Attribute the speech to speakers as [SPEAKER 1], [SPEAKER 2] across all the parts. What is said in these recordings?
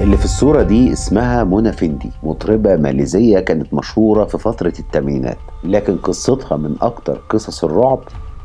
[SPEAKER 1] اللي في الصورة دي اسمها منى فندي مطربة ماليزية كانت مشهورة في فترة الثمانينات لكن قصتها من أكتر قصص الرعب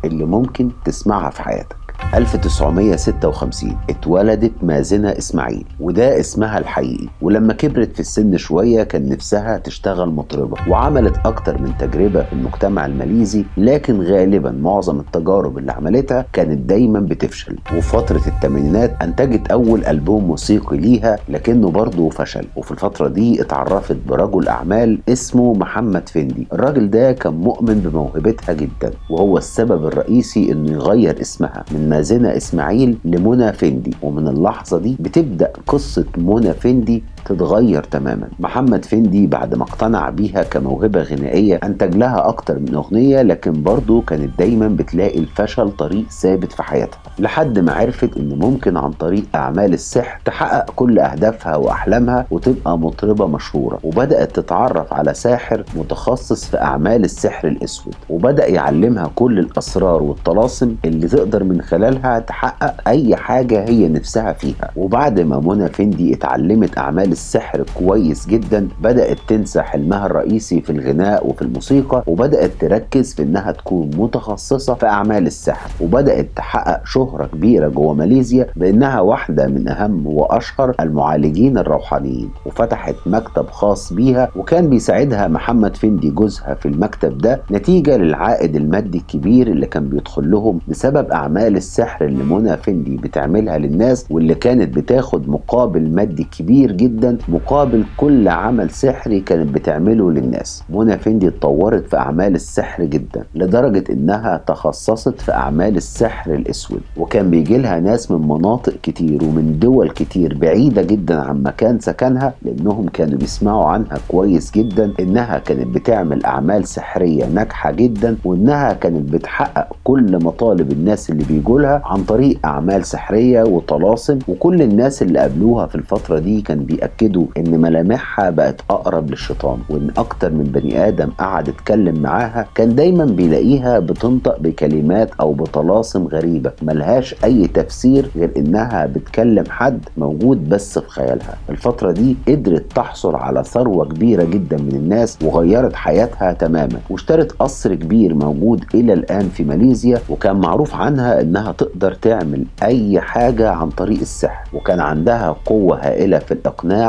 [SPEAKER 1] اللي ممكن تسمعها في حياتك. 1956 اتولدت مازنة إسماعيل وده اسمها الحقيقي. ولما كبرت في السن شوية كان نفسها تشتغل مطربة وعملت أكتر من تجربة في المجتمع الماليزي لكن غالبا معظم التجارب اللي عملتها كانت دايما بتفشل. وفي فترة الثمانينات أنتجت أول ألبوم موسيقي ليها لكنه برضه فشل. وفي الفترة دي اتعرفت برجل أعمال اسمه محمد فندي. الراجل ده كان مؤمن بموهبتها جدا وهو السبب الرئيسي إنه يغير اسمها من مازنة إسماعيل لمنى فندي. ومن اللحظة دي بتبدأ قصة منى فندي تتغير تماما. محمد فندي بعد ما اقتنع بيها كموهبة غنائية أنتج لها أكتر من أغنية لكن برضه كانت دايما بتلاقي الفشل طريق ثابت في حياتها. لحد ما عرفت إن ممكن عن طريق أعمال السحر تحقق كل أهدافها وأحلامها وتبقى مطربة مشهورة. وبدأت تتعرف على ساحر متخصص في أعمال السحر الأسود وبدأ يعلمها كل الأسرار والطلاسم اللي تقدر من خلالها تحقق أي حاجة هي نفسها فيها. وبعد ما منى فندي اتعلمت أعمال السحر كويس جدا بدأت تنسى حلمها الرئيسي في الغناء وفي الموسيقى وبدأت تركز في إنها تكون متخصصة في أعمال السحر وبدأت تحقق شهرة كبيرة جوه ماليزيا بإنها واحدة من أهم وأشهر المعالجين الروحانيين وفتحت مكتب خاص بيها وكان بيساعدها محمد فندي جوزها في المكتب ده نتيجة للعائد المادي الكبير اللي كان بيدخل لهم بسبب أعمال السحر اللي منى فندي بتعملها للناس واللي كانت بتاخد مقابل مادي كبير جدا مقابل كل عمل سحري كانت بتعمله للناس. منى فندي اتطورت في أعمال السحر جدا لدرجة إنها تخصصت في أعمال السحر الأسود. وكان بيجي لها ناس من مناطق كتير ومن دول كتير بعيدة جدا عن مكان سكنها لأنهم كانوا بيسمعوا عنها كويس جدا إنها كانت بتعمل أعمال سحرية ناجحة جدا وإنها كانت بتحقق كل مطالب الناس اللي بيجوا لها عن طريق أعمال سحرية وطلاسم. وكل الناس اللي قابلوها في الفترة دي كان بيأكدوا بيأكدوا إن ملامحها بقت أقرب للشيطان وإن أكتر من بني آدم قعد اتكلم معاها كان دايما بيلاقيها بتنطق بكلمات أو بطلاسم غريبة ملهاش أي تفسير غير إنها بتكلم حد موجود بس في خيالها. الفترة دي قدرت تحصل على ثروة كبيرة جدا من الناس وغيرت حياتها تماما واشترت قصر كبير موجود إلى الآن في ماليزيا وكان معروف عنها إنها تقدر تعمل أي حاجة عن طريق السحر وكان عندها قوة هائلة في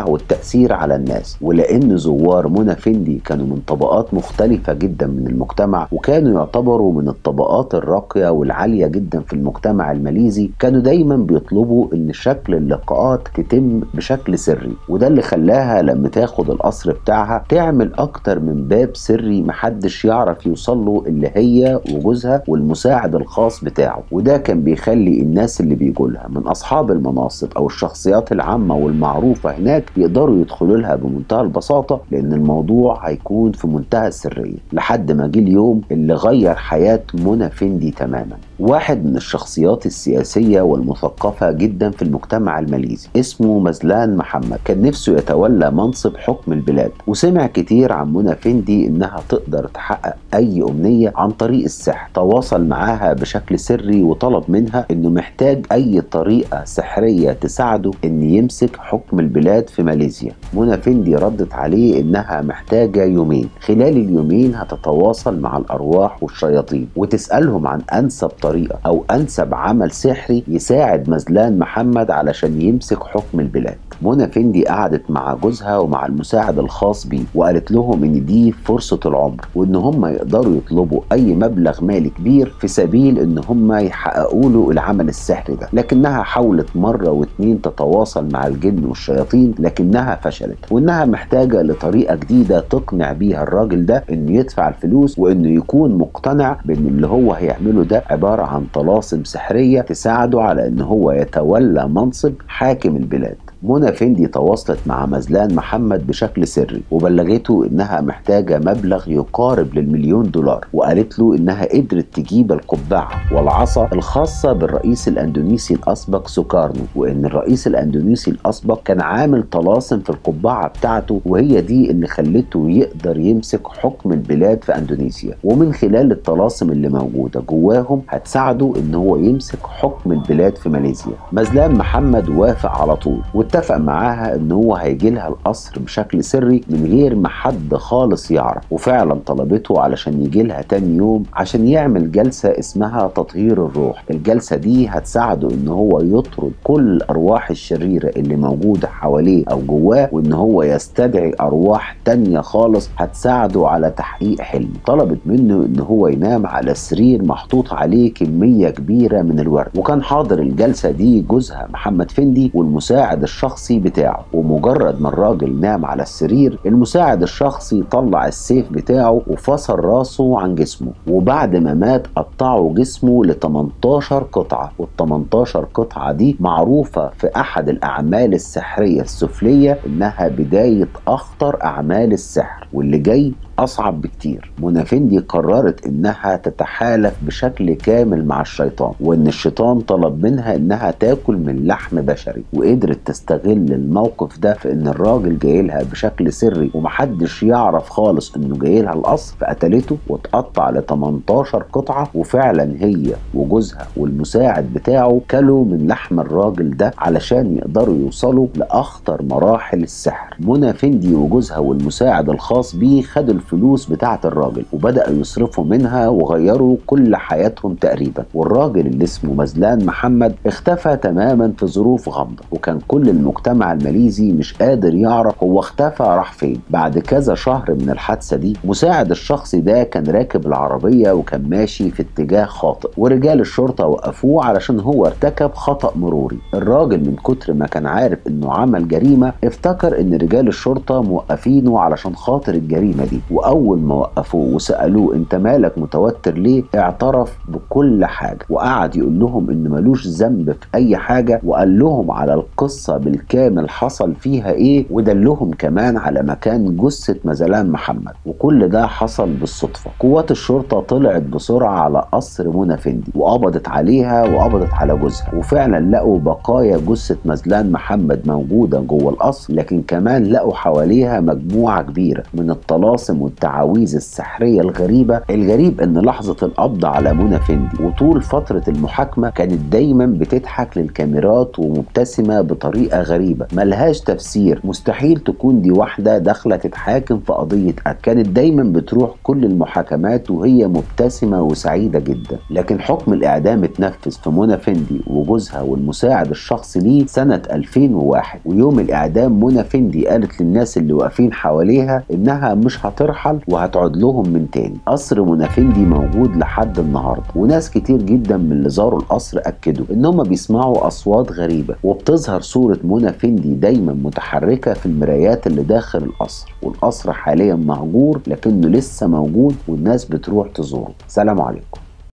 [SPEAKER 1] والتأثير على الناس ولأن زوار منى فندي كانوا من طبقات مختلفة جدا من المجتمع وكانوا يعتبروا من الطبقات الراقية والعالية جدا في المجتمع الماليزي كانوا دايما بيطلبوا إن شكل اللقاءات تتم بشكل سري وده اللي خلاها لما تاخد القصر بتاعها تعمل أكتر من باب سري محدش يعرف يوصل له اللي هي وجوزها والمساعد الخاص بتاعه وده كان بيخلي الناس اللي بيجولها من أصحاب المناصب أو الشخصيات العامة والمعروفة هناك يقدروا يدخلوا لها بمنتهى البساطة لأن الموضوع هيكون في منتهى السرية لحد ما جه اليوم اللي غير حياة منى فندي تماما. واحد من الشخصيات السياسية والمثقفة جدا في المجتمع الماليزي اسمه مزلان محمد. كان نفسه يتولى منصب حكم البلاد وسمع كتير عن منى فندي إنها تقدر تحقق أي أمنية عن طريق السحر. تواصل معاها بشكل سري وطلب منها إنه محتاج أي طريقة سحرية تساعده إن يمسك حكم البلاد في ماليزيا. منى فندي ردت عليه إنها محتاجة يومين. خلال اليومين هتتواصل مع الأرواح والشياطين وتسألهم عن أنسب طريقة أو أنسب عمل سحري يساعد مزلان محمد علشان يمسك حكم البلاد. منى فندي قعدت مع جوزها ومع المساعد الخاص بيه وقالت لهم إن دي فرصة العمر وإن هم يقدروا يطلبوا أي مبلغ مالي كبير في سبيل إن هم يحققوا له العمل السحري ده. لكنها حاولت مرة واتنين تتواصل مع الجن والشياطين لكنها فشلت. وإنها محتاجة لطريقة جديدة تقنع بيها الراجل ده إنه يدفع الفلوس وإنه يكون مقتنع بإن اللي هو هيعمله ده عبارة عن طلاسم سحرية تساعده على إن هو يتولى منصب حاكم البلاد. منى فندي تواصلت مع مزلان محمد بشكل سري وبلغته إنها محتاجة مبلغ يقارب للمليون دولار وقالت له إنها قدرت تجيب القبعة والعصا الخاصة بالرئيس الأندونيسي الأسبق سوكارنو وإن الرئيس الأندونيسي الأسبق كان عامل طلاسم في القبعة بتاعته وهي دي اللي خلته يقدر يمسك حكم البلاد في أندونيسيا. ومن خلال الطلاسم اللي موجودة جواهم هتساعده إن هو يمسك حكم البلاد في ماليزيا. مزلان محمد وافق على طول واتفق معاها إن هو هيجي لها القصر بشكل سري من غير ما حد خالص يعرف. وفعلا طلبته علشان يجي لها تاني يوم عشان يعمل جلسة اسمها تطهير الروح. الجلسة دي هتساعده إن هو يطرد كل الارواح الشريرة اللي موجودة حواليه أو جواه وإن هو يستدعي أرواح تانية خالص هتساعده على تحقيق حلمه طلبت منه إن هو ينام على سرير محطوط عليه كمية كبيرة من الورد. وكان حاضر الجلسة دي جوزها محمد فندي والمساعد الشخصي بتاعه ومجرد ما الراجل نام على السرير المساعد الشخصي طلع السيف بتاعه وفصل راسه عن جسمه وبعد ما مات قطعوا جسمه ل 18 قطعة وال 18 قطعة دي معروفة في أحد الأعمال السحرية السفلية إنها بداية أخطر أعمال السحر. واللي جاي أصعب بكتير. منافندي قررت إنها تتحالف بشكل كامل مع الشيطان وإن الشيطان طلب منها إنها تاكل من لحم بشري وقدرت تستغل الموقف ده في إن الراجل جاي لها بشكل سري ومحدش يعرف خالص إنه جاي لها القصر فقتلته واتقطع ل 18 قطعة وفعلا هي وجوزها والمساعد بتاعه كلوا من لحم الراجل ده علشان يقدروا يوصلوا لأخطر مراحل السحر. منى فندي وجوزها والمساعد الخاص بيه خدوا الفلوس بتاعة الراجل وبدأوا يصرفوا منها وغيروا كل حياتهم تقريبا. والراجل اللي اسمه مزلان محمد اختفى تماما في ظروف غامضة وكان كل المجتمع الماليزي مش قادر يعرف هو اختفى راح فين. بعد كذا شهر من الحادثة دي مساعد الشخصي ده كان راكب العربية وكان ماشي في اتجاه خاطئ ورجال الشرطة وقفوه علشان هو ارتكب خطأ مروري. الراجل من كتر ما كان عارف إنه عمل جريمة افتكر إن رجال الشرطة موقفينه علشان خاطر الجريمة دي وأول ما وقفوه وسألوه أنت مالك متوتر ليه اعترف بكل حاجة وقعد يقول لهم إن ملوش ذنب في أي حاجة وقال لهم على القصة بالكامل حصل فيها إيه ودلهم كمان على مكان جثة مزلان محمد. وكل ده حصل بالصدفة. قوات الشرطة طلعت بسرعة على قصر منى فندي وقبضت عليها وقبضت على جوزها وفعلا لقوا بقايا جثة مزلان محمد موجودة جوه القصر لكن كمان لقوا حواليها مجموعة كبيرة من الطلاسم والتعاويذ السحرية الغريبة الغريب إن لحظة القبض على منى فندي وطول فترة المحاكمة كانت دايما بتضحك للكاميرات ومبتسمة بطريقة غريبة ملهاش تفسير مستحيل تكون دي واحدة داخلة تتحاكم في قضية قتل. كانت دايما بتروح كل المحاكمات وهي مبتسمة وسعيدة جدا. لكن حكم الإعدام اتنفذ في منى فندي وجوزها والمساعد الشخصي ليه سنة 2001 ويوم الإعدام منى فندي قالت للناس اللي واقفين حواليها إنها مش هترحل وهتعود لهم من تاني. قصر منافندي موجود لحد النهارده. وناس كتير جدا من اللي زاروا القصر أكدوا إن هم بيسمعوا أصوات غريبة وبتظهر صورة منافندي دايما متحركة في المرايات اللي داخل القصر. والقصر حاليا مهجور لكنه لسه موجود والناس بتروح تزوره. سلام عليكم.